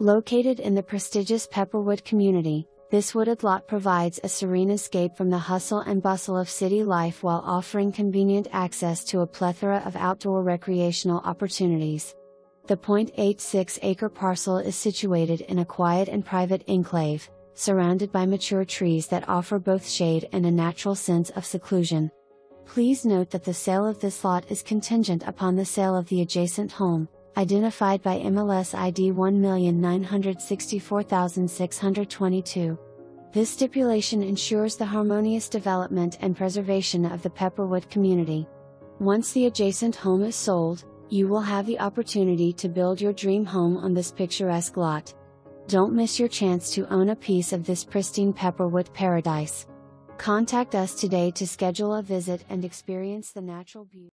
Located in the prestigious Pepperwood community, this wooded lot provides a serene escape from the hustle and bustle of city life while offering convenient access to a plethora of outdoor recreational opportunities. The 0.86 acre parcel is situated in a quiet and private enclave, surrounded by mature trees that offer both shade and a natural sense of seclusion. Please note that the sale of this lot is contingent upon the sale of the adjacent home, identified by MLS ID 1964622. This stipulation ensures the harmonious development and preservation of the Pepperwood community. Once the adjacent home is sold, you will have the opportunity to build your dream home on this picturesque lot. Don't miss your chance to own a piece of this pristine Pepperwood paradise. Contact us today to schedule a visit and experience the natural beauty.